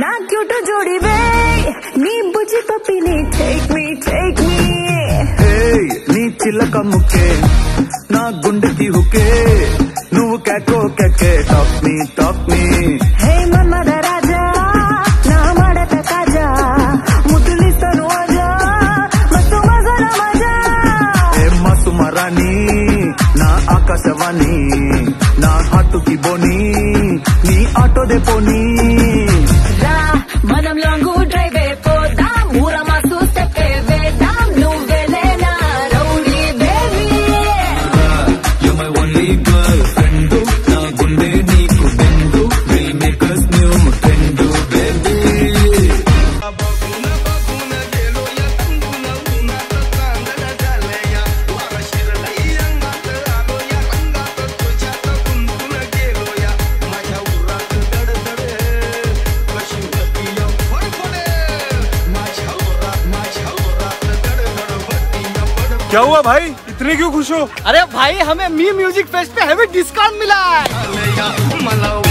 ना तो जोड़ी वे नी बुझी तो नी टेक मी टेक मी ए नी चिल्ला का मुके ना गुंड की हुके नू कैको कैके टॉप मी टॉप मी हे मम्मा दा ना मारत काजा की बोनी नी ऑटो दे पोनी. I'm क्या हुआ भाई? इतने क्यों खुश हो? अरे भाई हमें मी म्यूज़िक फेस्ट पे हैवी डिस्काउंट मिला है।